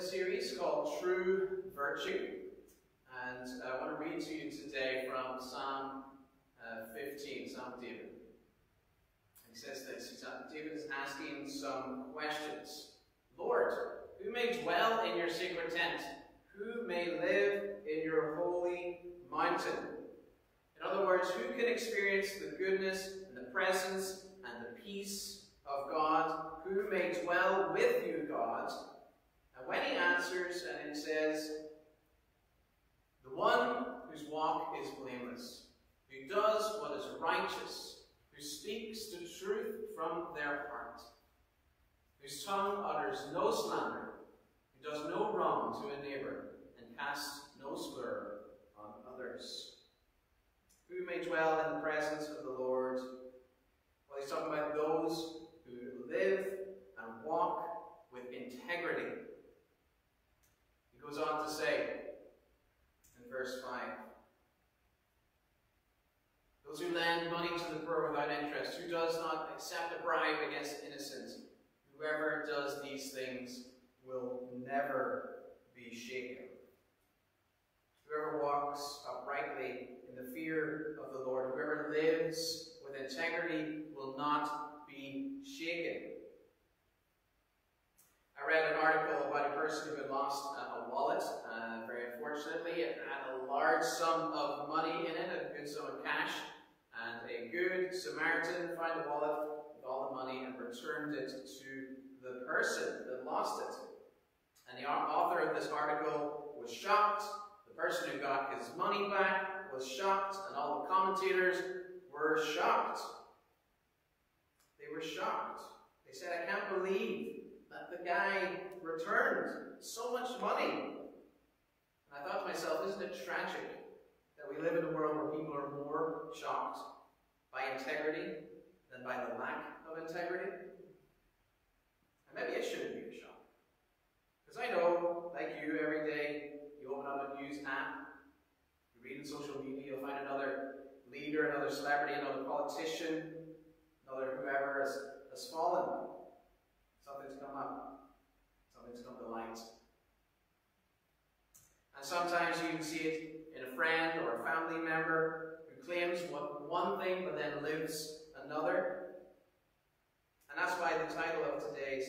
a series called True Virtue. And I want to read to you today from Psalm uh, 15, Psalm David. He says this David is asking some questions. Lord, who may dwell in your secret tent? Who may live in your holy mountain? In other words, who can experience the goodness and the presence and the peace of God? Who may dwell with you, God? And when he answers and it says, The one whose walk is blameless, who does what is righteous, who speaks the truth from their heart, whose tongue utters no slander, who does no wrong to a neighbor, and casts no slur on others. Who may dwell in the presence of the Lord? Well, he's talking about those who live and walk with integrity goes on to say in verse 5 Those who lend money to the poor without interest, who does not accept a bribe against innocence, whoever does these things will never be shaken. Whoever walks uprightly in the fear of the Lord, whoever lives with integrity will not be shaken. I read an article about a person who had lost a, a wallet. Uh, very unfortunately, it had a large sum of money in it, a good sum of cash. And a good Samaritan found the wallet with all the money and returned it to the person that lost it. And the author of this article was shocked. The person who got his money back was shocked, and all the commentators were shocked. They were shocked. They said, I can't believe guy returned so much money. And I thought to myself, isn't it tragic that we live in a world where people are more shocked by integrity than by the lack of integrity? And maybe it shouldn't be a shock. Because I know, like you, every day you open up a news app, you read in social media, you'll find another leader, another celebrity, another politician, another whoever has, has fallen. Something's come up. Something's come to light. And sometimes you can see it in a friend or a family member who claims one thing but then lives another. And that's why the title of today's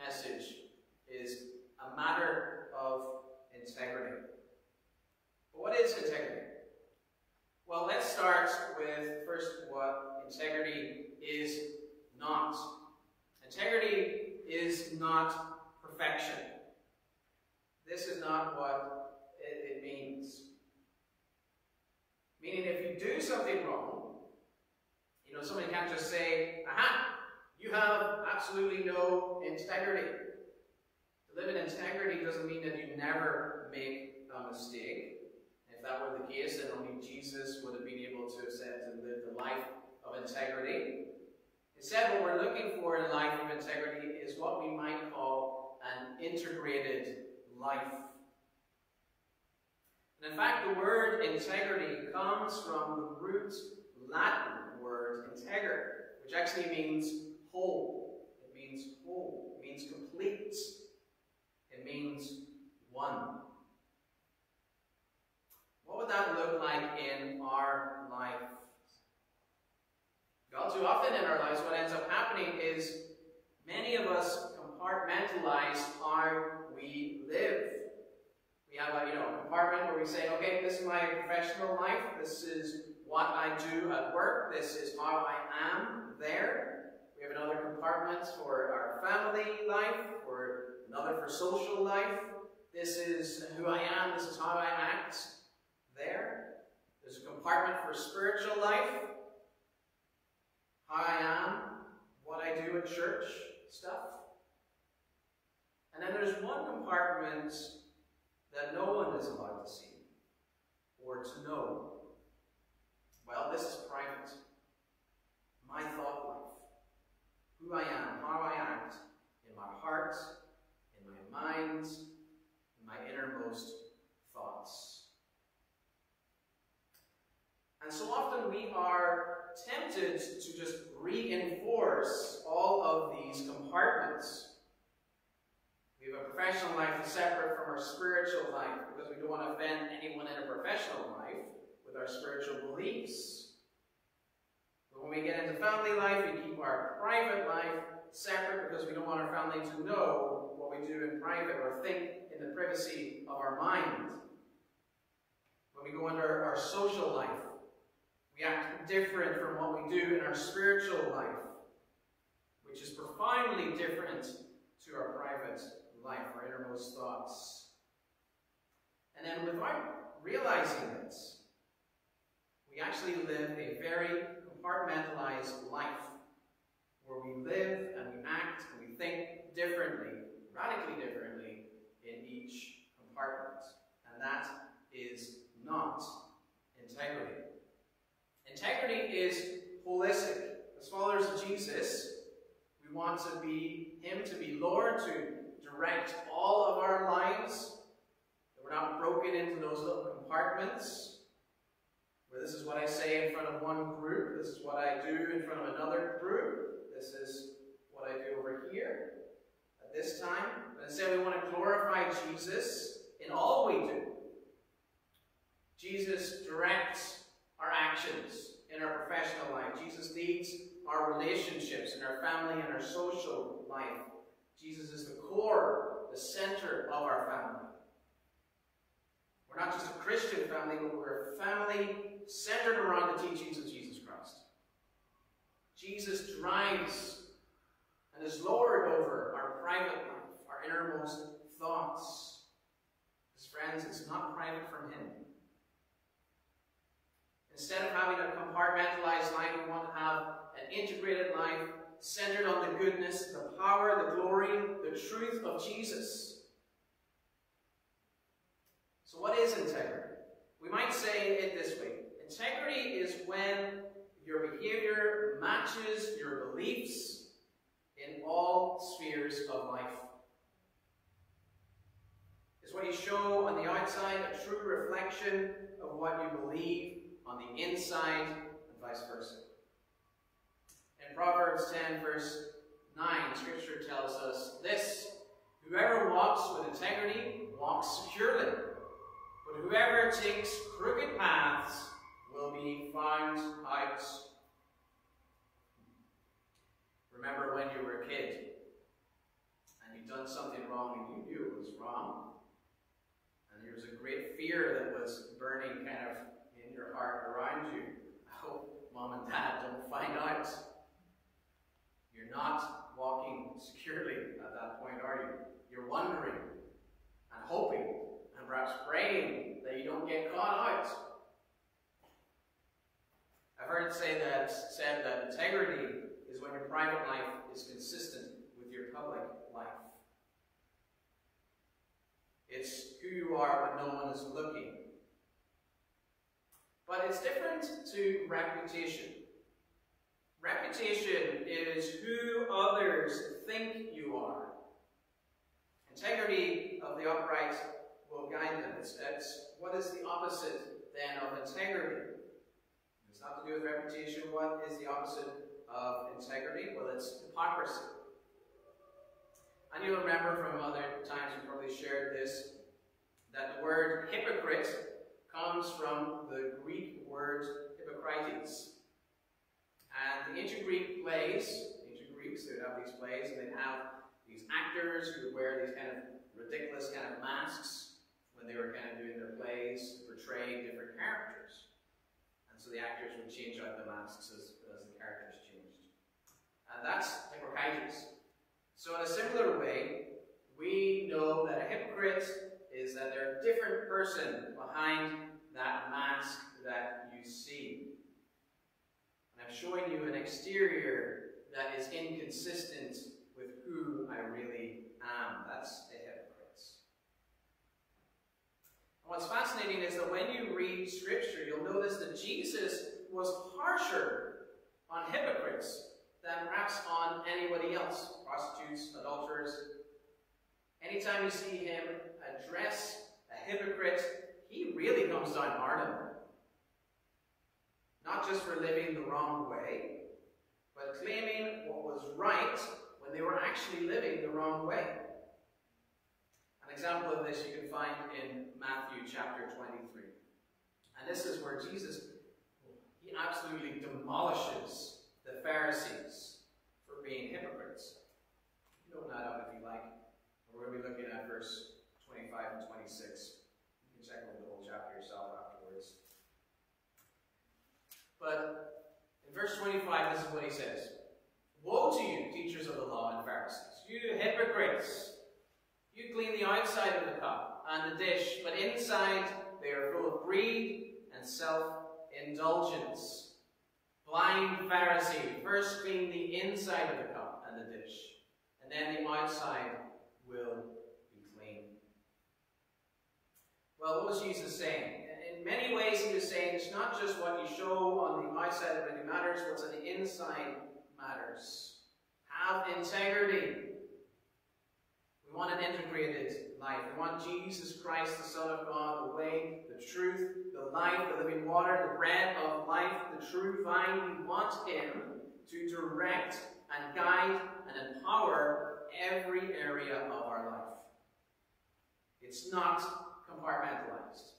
message is A Matter of Integrity. But what is integrity? Well, let's start with first what integrity is not. Integrity is not perfection. This is not what it, it means. Meaning, if you do something wrong, you know, somebody can't just say, aha, you have absolutely no integrity. To live in integrity doesn't mean that you never make a mistake. If that were the case, then only Jesus would have been able to have said to live the life of integrity. Instead, what we're looking for in a life of integrity is what we might call an integrated life. And in fact, the word integrity comes from the root Latin word integer, which actually means whole. It means whole. It means complete. It means one. What would that look like in our life? All too often in our lives, what ends up happening is many of us compartmentalize how we live. We have a you know compartment where we say, okay, this is my professional life, this is what I do at work, this is how I am there. We have another compartment for our family life, or another for social life. This is who I am, this is how I act there. There's a compartment for spiritual life, how I am, what I do at church, stuff. And then there's one compartment that no one is allowed to see or to know. Well, this is private. My thought life. Who I am, how I act, in my heart, in my mind, in my innermost thoughts. And so often we are tempted to just reinforce all of these compartments. We have a professional life is separate from our spiritual life because we don't want to offend anyone in a professional life with our spiritual beliefs. But when we get into family life, we keep our private life separate because we don't want our family to know what we do in private or think in the privacy of our mind. When we go into our social life, we act different from what we do in our spiritual life, which is profoundly different to our private life, our innermost thoughts. And then without realizing it, we actually live a very compartmentalized life where we live and we act and we think differently, radically differently in each compartment. And that is not integrity. Integrity is holistic. As followers of Jesus, we want to be Him to be Lord, to direct all of our lives, that we're not broken into those little compartments, where this is what I say in front of one group, this is what I do in front of another group, this is what I do over here this time. But instead, we want to glorify Jesus in all we do. Jesus directs our actions in our professional life. Jesus leads our relationships in our family and our social life. Jesus is the core, the center of our family. We're not just a Christian family, but we're a family centered around the teachings of Jesus Christ. Jesus drives and is Lord over private life, our innermost thoughts. His friends, it's not private from Him. Instead of having a compartmentalized life, we want to have an integrated life centered on the goodness, the power, the glory, the truth of Jesus. So, what is integrity? We might say it this way Integrity is when your behavior matches your beliefs in all spheres of life. Is what you show on the outside, a true reflection of what you believe on the inside, and vice versa. In Proverbs 10, verse 9, Scripture tells us this Whoever walks with integrity walks securely, but whoever takes crooked paths will be found out. Remember when you were a kid and you'd done something wrong and you knew it was wrong, and there was a great fear that was burning kind of in your heart around you. I hope mom and dad don't find out. You're not walking securely at that point, are you? You're wondering and hoping and perhaps praying that you don't get caught out. I've heard it say that said that integrity is when your private life is consistent with your public life. It's who you are when no one is looking. But it's different to reputation. Reputation is who others think you are. Integrity of the upright will guide them. It's, it's what is the opposite then of integrity? It's not to do with reputation. What is the opposite of integrity? Well, it's hypocrisy. And you'll remember from other times we probably shared this, that the word hypocrite comes from the Greek word hypocrites. And the ancient Greek plays, ancient Greeks, they would have these plays, and they'd have these actors who would wear these kind of ridiculous kind of masks when they were kind of doing their plays, portraying different characters. And so the actors would change out the masks as, as. And that's hypocrites. So in a similar way, we know that a hypocrite is that they're a different person behind that mask that you see. And I'm showing you an exterior that is inconsistent with who I really am. That's a hypocrite. And what's fascinating is that when you read Scripture, you'll notice that Jesus was harsher on hypocrites than perhaps on anybody else. Prostitutes, adulterers. Anytime you see him address a hypocrite, he really comes down hard on them. Not just for living the wrong way, but claiming what was right when they were actually living the wrong way. An example of this you can find in Matthew chapter 23. And this is where Jesus, he absolutely demolishes the Pharisees for being hypocrites. You that up if you like. We're going to be looking at verse 25 and 26. You can check over the whole chapter yourself afterwards. But in verse 25, this is what he says. Woe to you, teachers of the law and Pharisees, you hypocrites! You clean the outside of the cup and the dish, but inside they are full of greed and self-indulgence. Blind Pharisee, first clean the inside of the cup and the dish, and then the outside will be clean. Well, what was Jesus saying? In many ways, he was saying it's not just what you show on the outside that really matters, what's on the inside matters. Have integrity. We want an integrated life. We want Jesus Christ, the Son of God, the way, the truth, the life, the living water, the bread of life, the true vine. We want Him to direct and guide and empower every area of our life. It's not compartmentalized.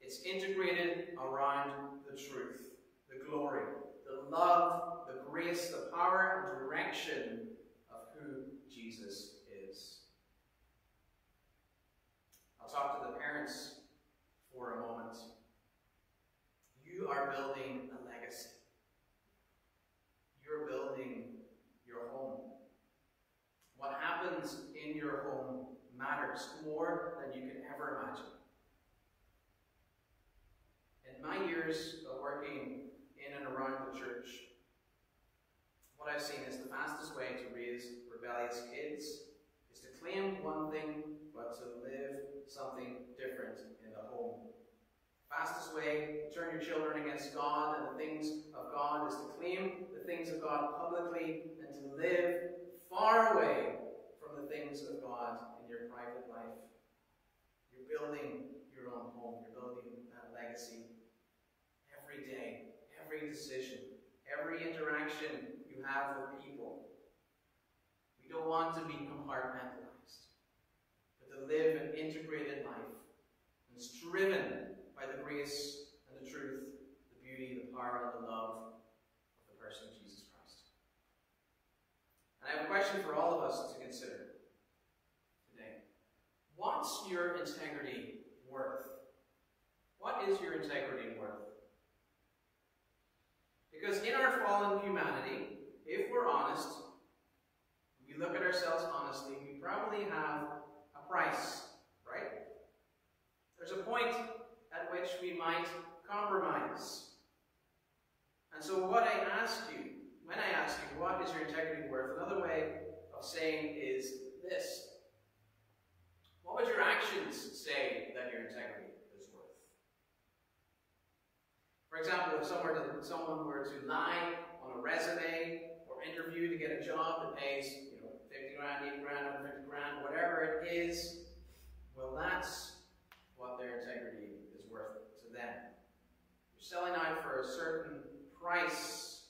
It's integrated around the truth, the glory, the love, the grace, the power, and direction of who Jesus is. I'll talk to the parents for a moment. You are building a legacy. You're building your home. What happens in your home matters more than you can ever imagine. In my years of working in and around the church, what I've seen is the fastest way to raise rebellious kids is to claim one thing, but to live something different in the home. Fastest way to turn your children against God and the things of God is to claim the things of God publicly and to live far away from the things of God in your private life. You're building your own home. You're building that legacy every day, every decision, every interaction you have with people. We don't want to be compartmentalized, live an integrated life and is driven by the grace and the truth, the beauty, the power, and the love of the person of Jesus Christ. And I have a question for all of us to consider today. What's your integrity worth? What is your integrity worth? Because in our fallen humanity, if we're honest, we look at ourselves honestly, we probably have price, right? There's a point at which we might compromise. And so what I ask you, when I ask you, what is your integrity worth? Another way of saying is this. What would your actions say that your integrity is worth? For example, if someone, were to lie on a resume or interview to get a job that pays, you know, 50 grand, 80 grand, 150 grand, whatever it is, well, that's what their integrity is worth to them. You're selling out for a certain price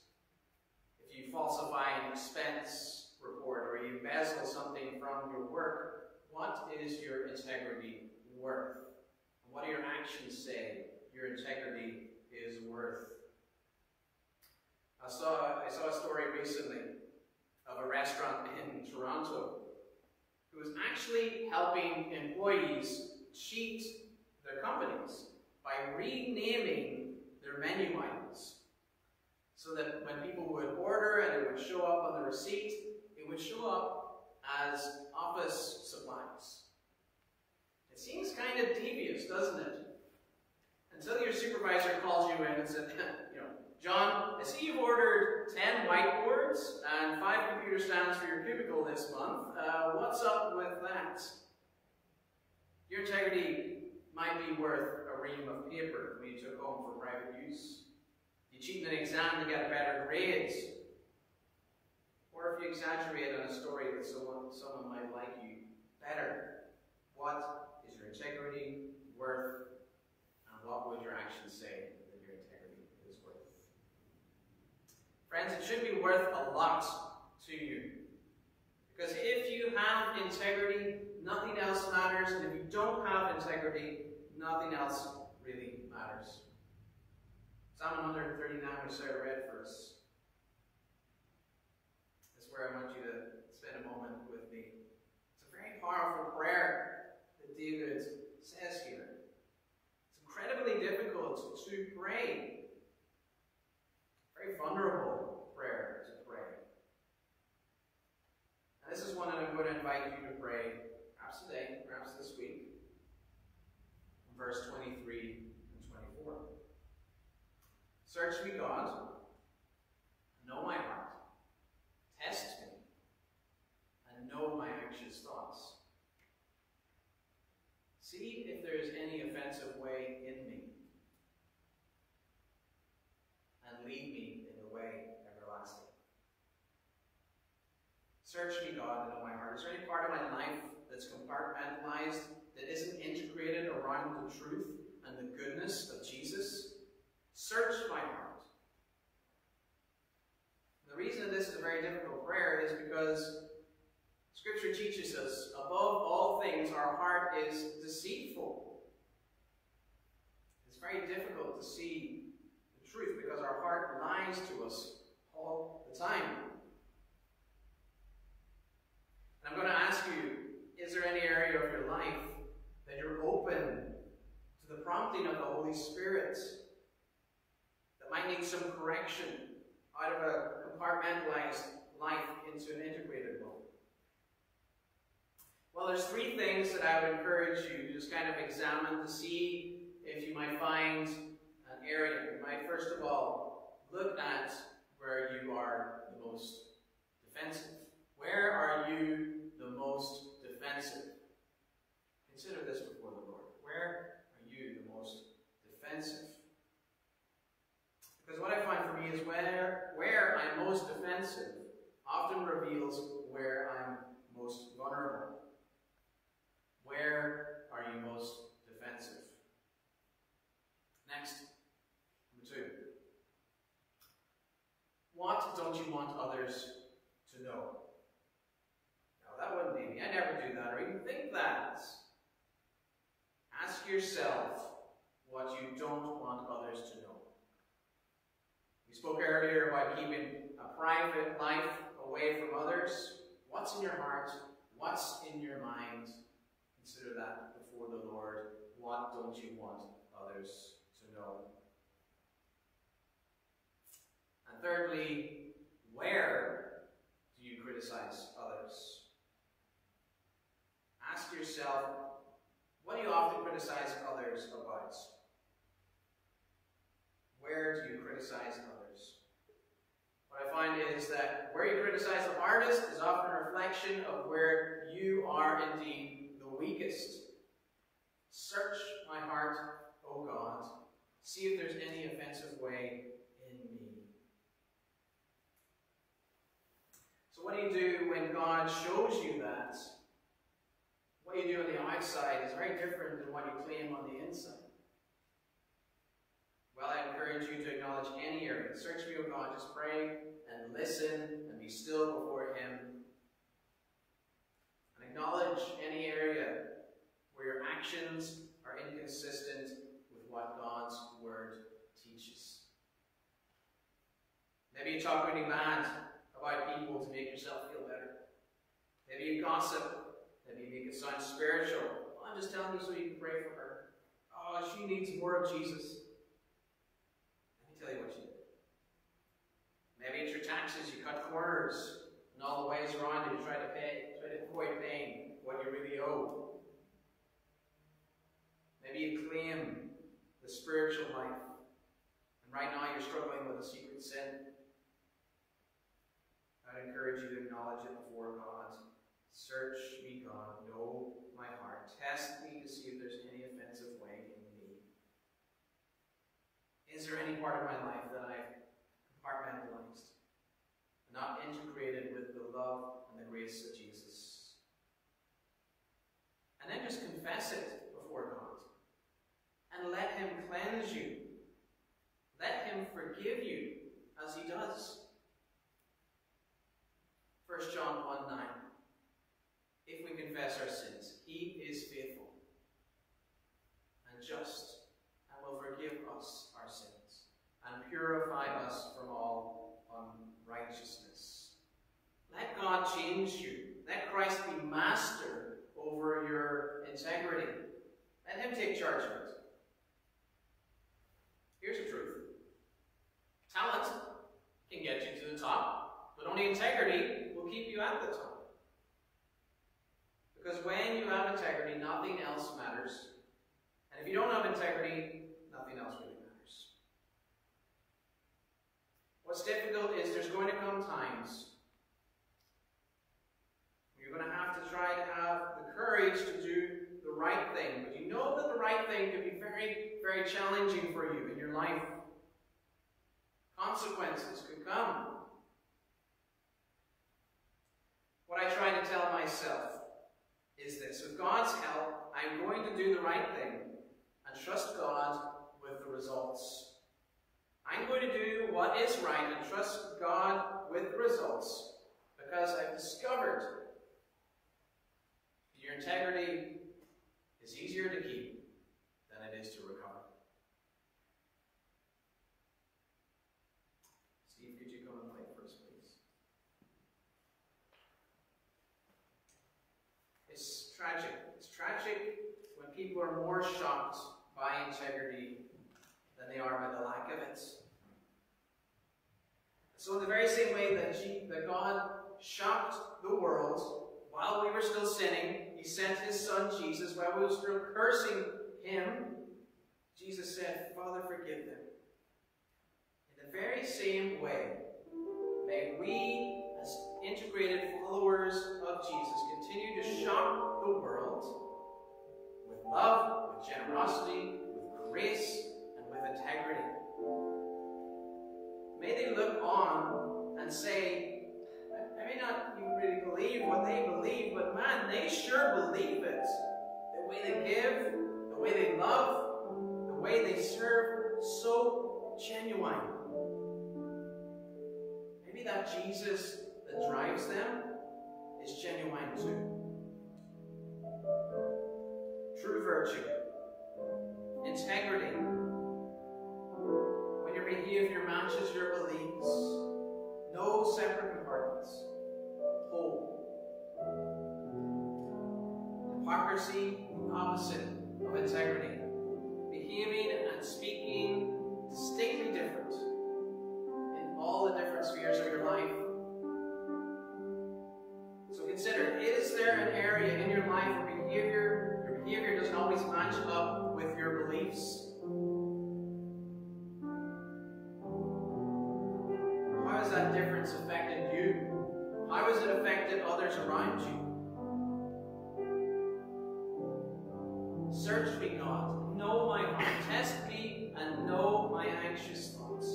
if you falsify an expense report or you embezzle something from your work. What is your integrity worth? what do your actions say your integrity is worth? I saw, I saw a story recently of a restaurant in Toronto who was actually helping employees cheat their companies by renaming their menu items. So that when people would order and it would show up on the receipt, it would show up as office supplies. It seems kind of devious, doesn't it? Until your supervisor calls you in and says, John, I see you've ordered 10 whiteboards and 5 computer stands for your cubicle this month. Uh, what's up with that? Your integrity might be worth a ream of paper when you took home for private use. You cheat an exam to get better grades. Or if you exaggerate on a story that someone, someone might like you better. What is your integrity worth and what would your actions say Friends, it should be worth a lot to you. Because if you have integrity, nothing else matters, and if you don't have integrity, nothing else really matters. Psalm 139, which I read for us, is where I want you to spend a moment with me. It's a very powerful prayer that David says here. It's incredibly difficult to pray. Very vulnerable prayer to pray. And this is one that I'm going to invite you to pray, perhaps today, perhaps this week. Verse 23 and 24. Search me, God. Know my heart. Test me. And know my anxious thoughts. See if there is any offensive way in me. And lead me in the way everlasting. Search me, God, and know my heart. Is there any part of my life that's compartmentalized, that isn't integrated around the truth and the goodness of Jesus? Search my heart. The reason this is a very difficult prayer is because Scripture teaches us, above all things, our heart is deceitful. It's very difficult to see the truth because our heart lies to us all the time. And I'm going to ask you, is there any area of your life that you're open to the prompting of the Holy Spirit that might need some correction out of a compartmentalized life into an integrated one? Well, there's three things that I would encourage you to just kind of examine to see if you might find an area. You might, first of all, look at where you are the most defensive. Where are you the most defensive? Consider this before the Lord. Where are you the most defensive? Because what I find for me is where, where I'm most defensive often reveals where I'm most vulnerable. Where are you most defensive? Next, number two. What don't you want others to know? Now, that wouldn't be me. I never do that or even think that. Ask yourself what you don't want others to know spoke earlier about keeping a private life away from others. What's in your heart? What's in your mind? Consider that before the Lord. What don't you want others to know? And thirdly, where do you criticize others? Ask yourself, what do you often criticize others about? Where do you criticize others? What I find is that where you criticize the hardest is often a reflection of where you are indeed the weakest. Search my heart, O God. See if there's any offensive way in me. So what do you do when God shows you that? What you do on the outside is very different than what you claim on the inside. Well, I encourage you to acknowledge any area. Search me, O God. Just pray and listen and be still before Him. And acknowledge any area where your actions are inconsistent with what God's Word teaches. Maybe you talk really bad about people to make yourself feel better. Maybe you gossip. Maybe you make it sound spiritual. Oh, I'm just telling you so you can pray for her. Oh, she needs more of Jesus Let me tell you what you did. Maybe it's your taxes, you cut corners and all the ways around it, you try to pay, try to avoid paying what you really owe. Maybe you claim the spiritual life, and right now you're struggling with a secret sin. I'd encourage you to acknowledge it before God. Search me, God. Know my heart. Test me to see if there's any offensive way in me. is there any part of my life that I've compartmentalized, not integrated with the love and the grace of Jesus? And then just confess it before God. And let Him cleanse you. Let Him forgive you as He does. 1 John 1 9. If we confess our sins, not change you. Let Christ be master over your integrity. Let him take charge of it. Here's the truth. Talent can get you to the top, but only integrity will keep you at the top. Because when you have integrity, nothing else matters. And if you don't have integrity, nothing else really matters. What's difficult is there's going to come times you're going to have to try to have the courage to do the right thing. But you know that the right thing can be very, very challenging for you in your life. Consequences could come. What I try to tell myself is this with God's help, I'm going to do the right thing and trust God with the results. I'm going to do what is right and trust God with results because I've discovered your integrity is easier to keep than it is to recover. Steve, could you come and play first, please? It's tragic. It's tragic when people are more shocked by integrity than they are by the lack of it. So in the very same way that, that God shocked the world while we were still sinning, he sent his son Jesus while we were still cursing him. Jesus said, Father, forgive them. In the very same way, may we, as integrated followers of Jesus, continue to shock the world with love, with generosity, with grace, and with integrity. May they look on and say, I may not even really believe what they believe, but man, they sure believe it. The way they give, the way they love, the way they serve, so genuine. Maybe that Jesus that drives them is genuine too. True virtue, integrity, matches your beliefs, no separate compartments whole. Hypocrisy, opposite of integrity. Behaving others around you? Search me, God. Know my heart. Test me and know my anxious thoughts.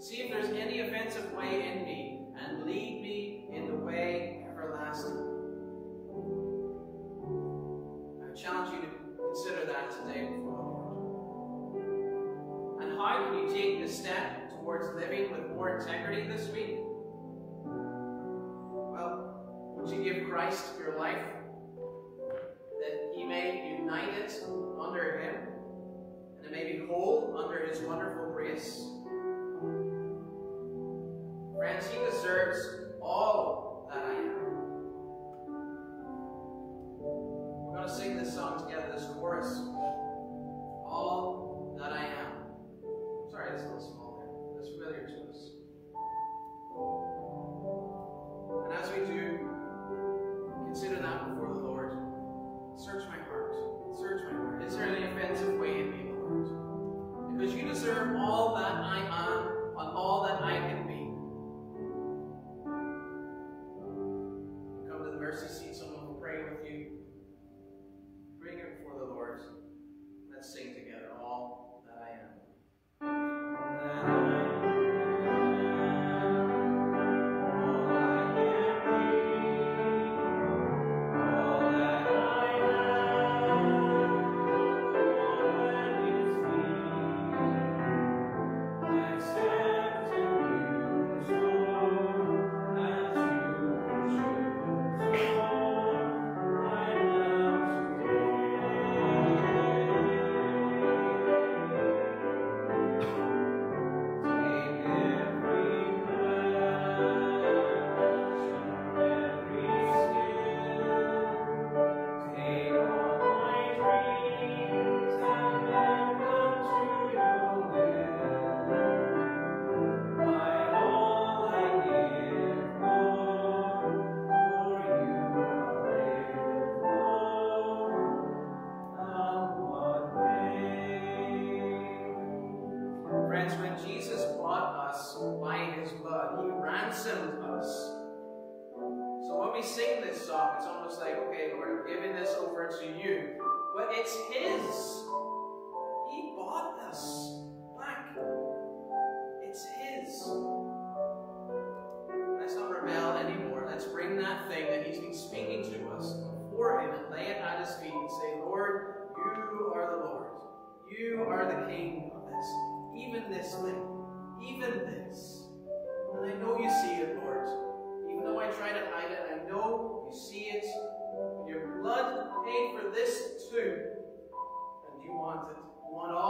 See if there's any offensive way in me and lead me in the way everlasting. I challenge you to consider that today before the Lord. And how can you take the step towards living with more integrity this week? Christ your life? That he may unite it under him, and it may be whole under his wonderful grace? Friends, he deserves mercy seat. Someone You are the King of this. Even this thing. Even this. And I know you see it, Lord. Even though I try to hide it, I know you see it. Your blood paid for this too. And you want it. You want all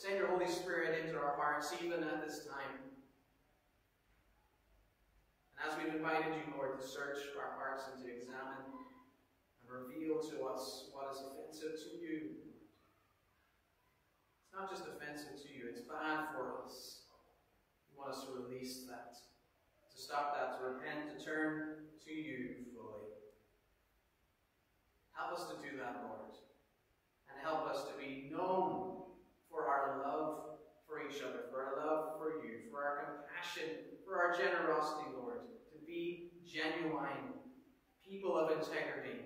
Send your Holy Spirit into our hearts even at this time. And as we've invited you, Lord, to search our hearts and to examine and reveal to us what is offensive to you. It's not just offensive to you, it's bad for us. You want us to release that, to stop that, to repent, to turn to you fully. Help us to do that, Lord. And help us to be known for our love for each other, for our love for you, for our compassion, for our generosity, Lord, to be genuine people of integrity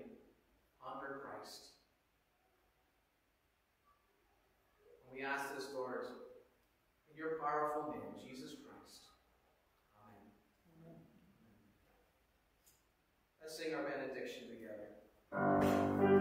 under Christ. And we ask this, Lord, in your powerful name, Jesus Christ. Let's sing our benediction together.